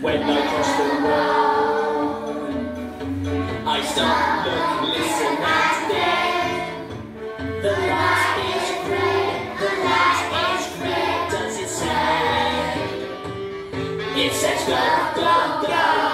When I cross the road, I stop, look, listen, and then the light is red, the light is red. Does it say? It says go, go, go.